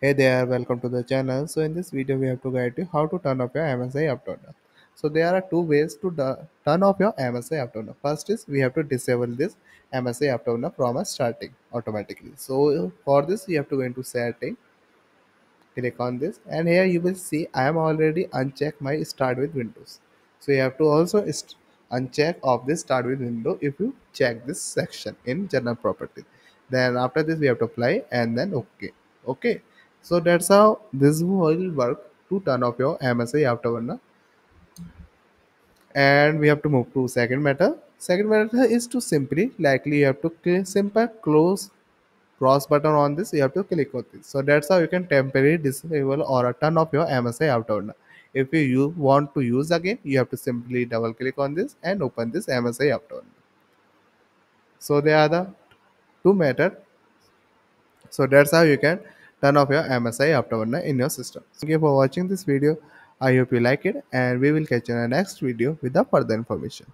Hey there, welcome to the channel. So in this video, we have to guide you how to turn off your MSI Afterburner. So there are two ways to turn off your MSI Afterburner. First is we have to disable this MSI Afterburner from starting automatically. So for this, you have to go into setting, click on this, and here you will see I am already unchecked my start with Windows. So you have to also uncheck of this start with window if you check this section in general properties. Then after this, we have to apply and then okay. Okay. So that's how this will work to turn off your MSI afterburner. And we have to move to second method. Second method is to simply likely you have to simple close cross button on this you have to click on this so that's how you can temporarily disable or turn off your msi afterburner if you want to use again you have to simply double click on this and open this msi afterburner so they are the two methods so that's how you can turn off your msi afterburner in your system. Thank you for watching this video. I hope you like it and we will catch you in the next video with the further information